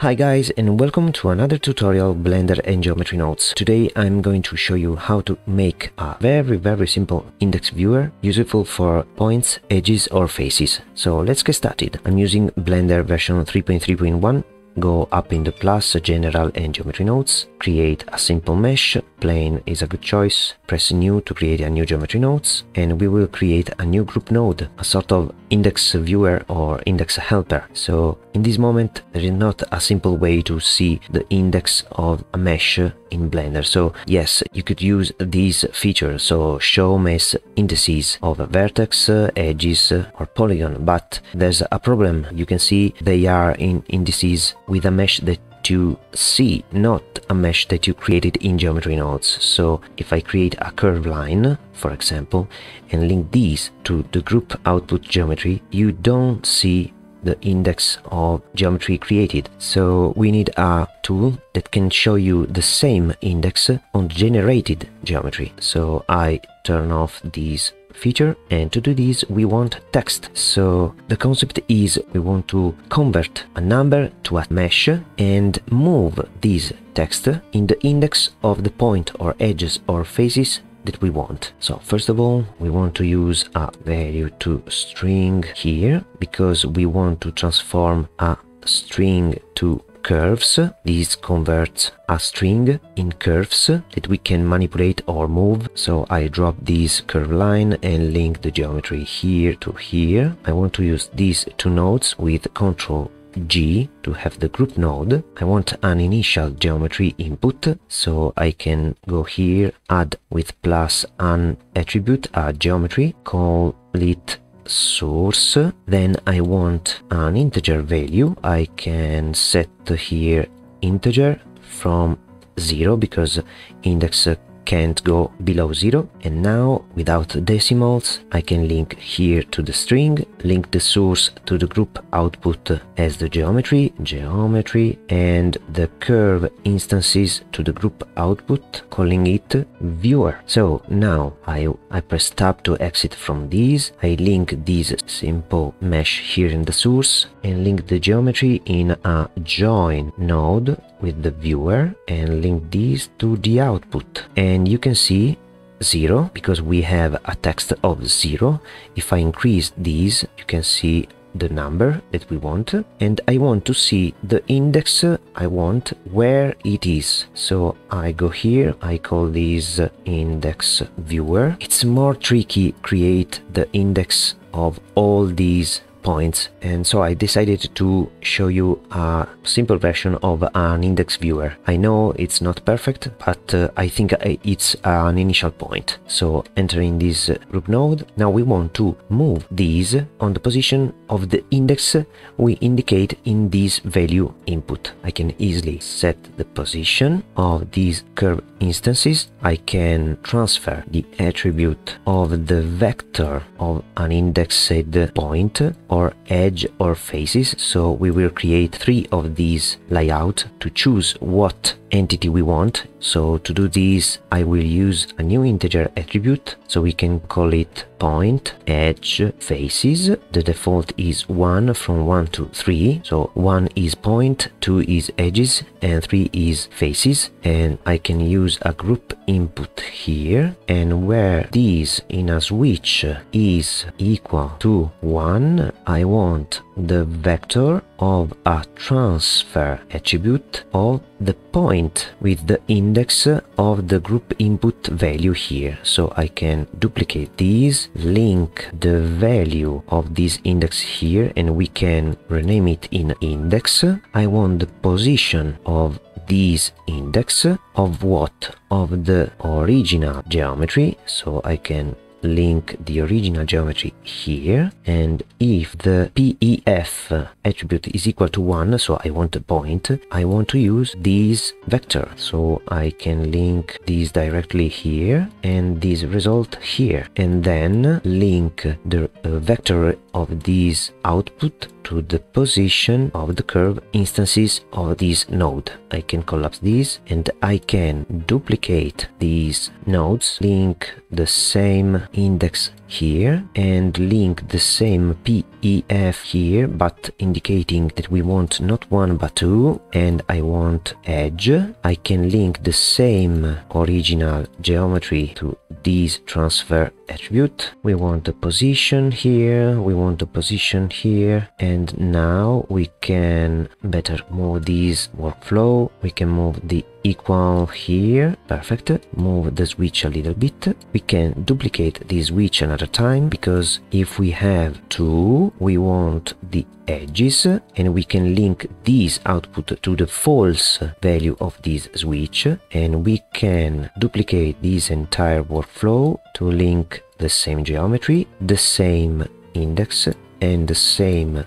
Hi guys and welcome to another tutorial Blender and Geometry Nodes. Today I'm going to show you how to make a very very simple index viewer useful for points, edges or faces. So let's get started. I'm using Blender version 3.3.1 go up in the plus uh, general and geometry nodes create a simple mesh. Plane is a good choice. Press new to create a new geometry nodes and we will create a new group node a sort of index viewer or index helper. So in this moment there is not a simple way to see the index of a mesh in blender. So yes you could use these features. So show mesh indices of vertex uh, edges uh, or polygon. But there's a problem. You can see they are in indices with a mesh that you see, not a mesh that you created in geometry nodes. So if I create a curve line, for example, and link these to the group output geometry, you don't see the index of geometry created. So we need a tool that can show you the same index on generated geometry. So I turn off these feature and to do this we want text so the concept is we want to convert a number to a mesh and move this text in the index of the point or edges or faces that we want. So first of all, we want to use a value to string here because we want to transform a string to curves. This converts a string in curves that we can manipulate or move. So I drop this curve line and link the geometry here to here. I want to use these two nodes with control G to have the group node. I want an initial geometry input, so I can go here, add with plus an attribute, a geometry, call it source then I want an integer value. I can set here integer from 0 because index can't go below 0 and now without decimals I can link here to the string link the source to the group output as the geometry geometry and the curve instances to the group output calling it viewer. So now I, I press tab to exit from these. I link this simple mesh here in the source and link the geometry in a join node with the viewer and link these to the output. And you can see 0 because we have a text of 0 if I increase these you can see the number that we want. And I want to see the index. I want where it is. So I go here. I call this index viewer. It's more tricky create the index of all these points and so I decided to show you a simple version of an index viewer. I know it's not perfect but uh, I think it's an initial point. So entering this group node now we want to move these on the position of the index we indicate in this value input. I can easily set the position of these curve instances. I can transfer the attribute of the vector of an indexed point or edge or faces so we will create three of these layout to choose what entity we want. So to do this I will use a new integer attribute. So we can call it point edge faces. The default is 1 from 1 to 3 so 1 is point 2 is edges and 3 is faces. And I can use a group input here. And where this in a switch is equal to 1 I want the vector of a transfer attribute of the point with the index of the group input value here. So I can duplicate these, link the value of this index here and we can rename it in index. I want the position of this index of what? Of the original geometry. So I can link the original geometry here and if the PEF attribute is equal to 1 so I want a point I want to use this vector. So I can link this directly here and this result here and then link the uh, vector of this output to the position of the curve instances of this node. I can collapse these and I can duplicate these nodes, link the same index here and link the same PEF here but indicating that we want not one but two and I want edge. I can link the same original geometry to this transfer attribute. We want the position here we want the position here and now we can better move this workflow. We can move the equal here perfect. Move the switch a little bit. We can duplicate this switch another time because if we have two we want the edges and we can link this output to the false value of this switch and we can duplicate this entire workflow to link the same geometry the same index and the same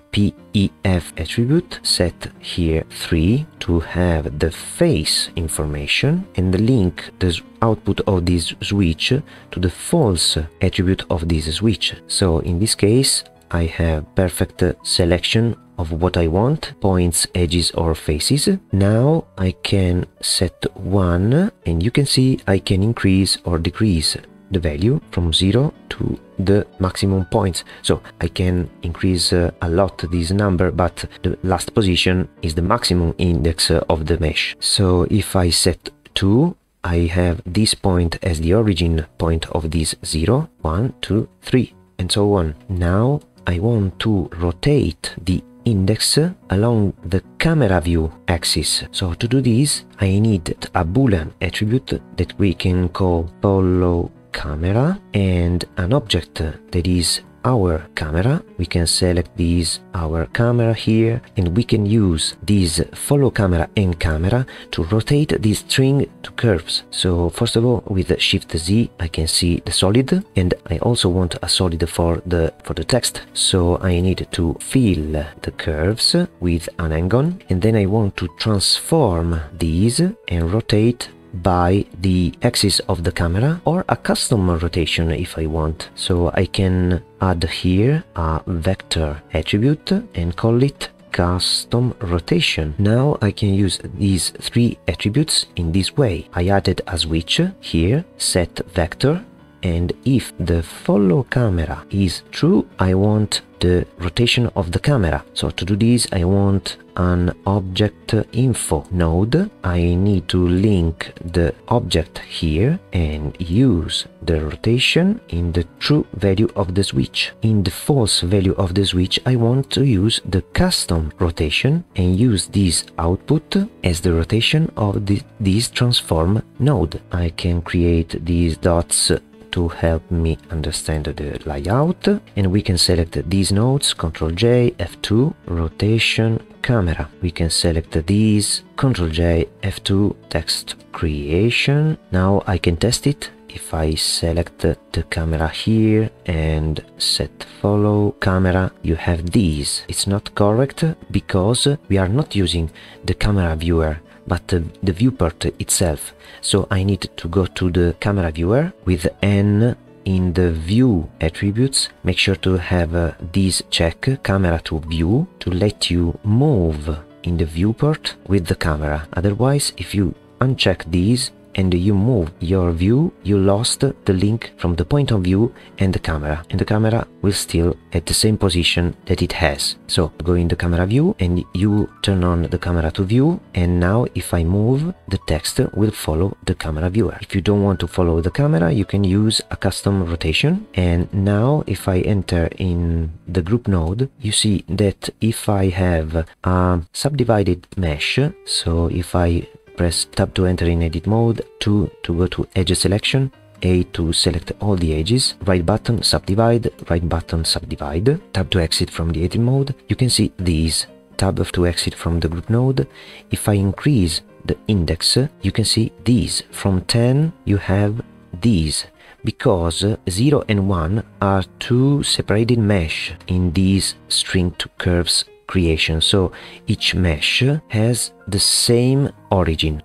PEF attribute set here 3 to have the face information and the link the output of this switch to the false attribute of this switch. So in this case I have perfect selection of what I want, points, edges or faces. Now I can set 1 and you can see I can increase or decrease the value from 0 to the maximum points. So I can increase uh, a lot this number but the last position is the maximum index of the mesh. So if I set 2 I have this point as the origin point of this 0 1 2 3 and so on. Now I want to rotate the index along the camera view axis. So to do this, I need a boolean attribute that we can call follow camera and an object that is our camera. We can select this our camera here and we can use this follow camera and camera to rotate this string to curves. So first of all with shift z i can see the solid and i also want a solid for the for the text. So i need to fill the curves with an angle and then i want to transform these and rotate by the axis of the camera or a custom rotation if I want. So I can add here a vector attribute and call it custom rotation. Now I can use these three attributes in this way. I added a switch here, set vector, and if the follow camera is true, I want the rotation of the camera. So to do this, I want an object info node. I need to link the object here and use the rotation in the true value of the switch. In the false value of the switch, I want to use the custom rotation and use this output as the rotation of the, this transform node. I can create these dots to help me understand the layout and we can select these nodes Ctrl J F2 rotation camera. We can select these Ctrl J F2 text creation. Now I can test it. If I select the camera here and set follow camera you have these. It's not correct because we are not using the camera viewer but the, viewport itself. So I need to go to the camera viewer with N in the view attributes make sure to have uh, this check camera to view to let you move in the viewport with the camera otherwise if you uncheck these and you move your view, you lost the link from the point of view and the camera. And the camera will still at the same position that it has. So go in the camera view and you turn on the camera to view. And now if I move, the text will follow the camera viewer. If you don't want to follow the camera, you can use a custom rotation. And now if I enter in the group node, you see that if I have a subdivided mesh, so if I press tab to enter in edit mode, 2 to go to edge selection, A to select all the edges, right button subdivide, right button subdivide, tab to exit from the edit mode. You can see these, tab of to exit from the group node. If I increase the index, you can see these. From 10 you have these because 0 and 1 are two separated mesh in these string to curves creation. So each mesh has the same origin.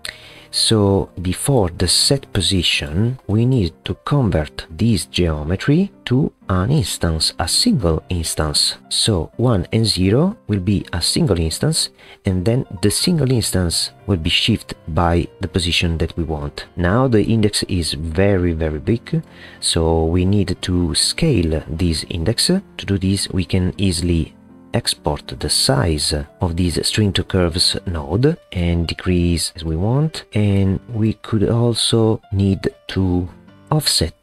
So before the set position, we need to convert this geometry to an instance, a single instance. So 1 and 0 will be a single instance and then the single instance will be shifted by the position that we want. Now the index is very very big so we need to scale this index. To do this we can easily export the size of this string to curves node and decrease as we want and we could also need to offset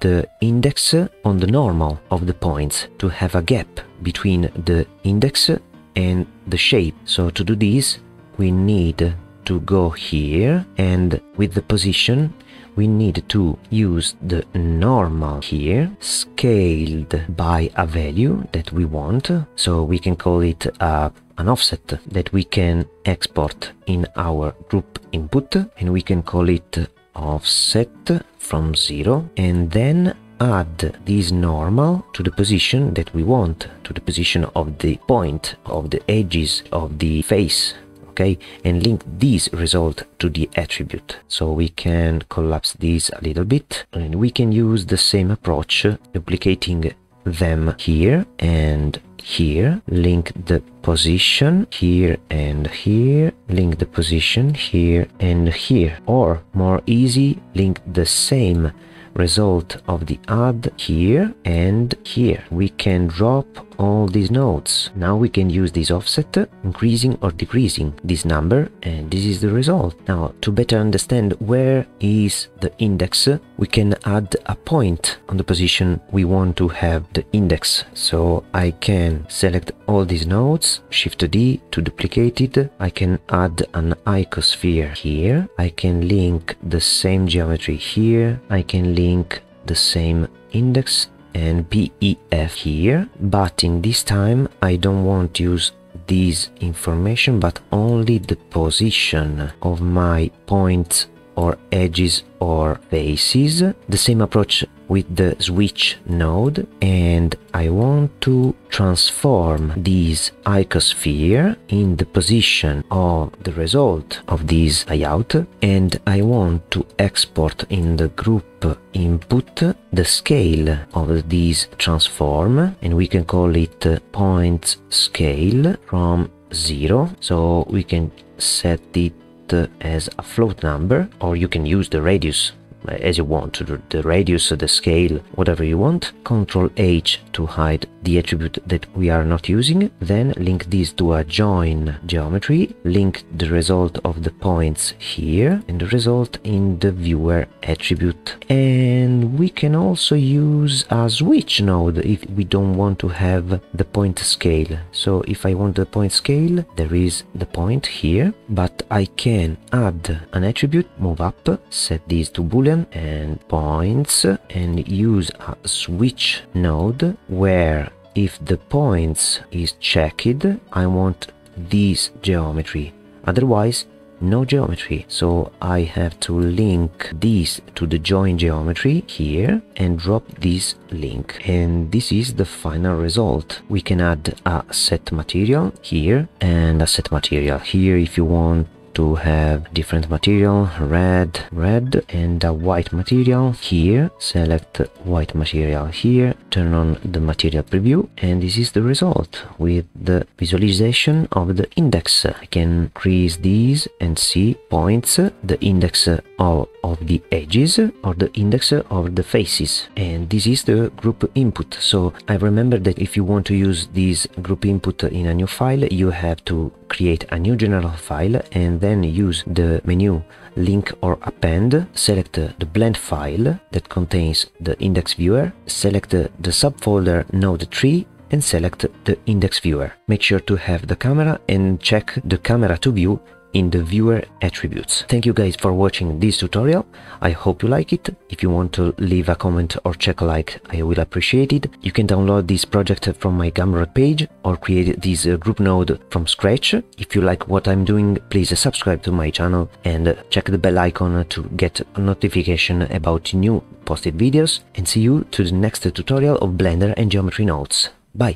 the index on the normal of the points to have a gap between the index and the shape. So to do this, we need to go here and with the position we need to use the normal here scaled by a value that we want. So we can call it uh, an offset that we can export in our group input. And we can call it offset from 0 and then add this normal to the position that we want, to the position of the point, of the edges of the face, okay? And link this result to the attribute. So we can collapse this a little bit and we can use the same approach, duplicating them here and here, link the position here and here, link the position here and here, or more easy, link the same result of the add here and here. We can drop all these nodes. Now we can use this offset, increasing or decreasing this number, and this is the result. Now, to better understand where is the index, we can add a point on the position we want to have the index. So I can select all these nodes, Shift D to duplicate it. I can add an icosphere here. I can link the same geometry here. I can link the same index and PEF here, but in this time I don't want to use this information but only the position of my points or edges or faces. The same approach with the switch node. And I want to transform this icosphere in the position of the result of this layout. And I want to export in the group input the scale of this transform. And we can call it points scale from 0 so we can set it Uh, as a float number or you can use the radius uh, as you want, the radius, the scale, whatever you want. Control H to hide the attribute that we are not using. Then link this to a join geometry, link the result of the points here and the result in the viewer attribute. And we can also use a switch node if we don't want to have the point scale. So if I want the point scale, there is the point here, but I can add an attribute, move up, set this to boolean and points and use a switch node where if the points is checked I want this geometry. Otherwise no geometry. So I have to link this to the join geometry here and drop this link. And this is the final result. We can add a set material here and a set material here if you want to have different material red red and a white material here. Select white material here turn on the material preview and this is the result. With the visualization of the index I can increase these and see points the index of, of the edges or the index of the faces. And this is the group input. So I remember that if you want to use this group input in a new file you have to create a new general file and then use the menu link or append, select the blend file that contains the index viewer, select the subfolder node tree and select the index viewer. Make sure to have the camera and check the camera to view in the viewer attributes. Thank you guys for watching this tutorial. I hope you like it. If you want to leave a comment or check a like, I will appreciate it. You can download this project from my Gumroad page or create this uh, group node from scratch. If you like what I'm doing, please subscribe to my channel and check the bell icon to get a notification about new posted videos and see you to the next tutorial of Blender and Geometry Nodes. Bye!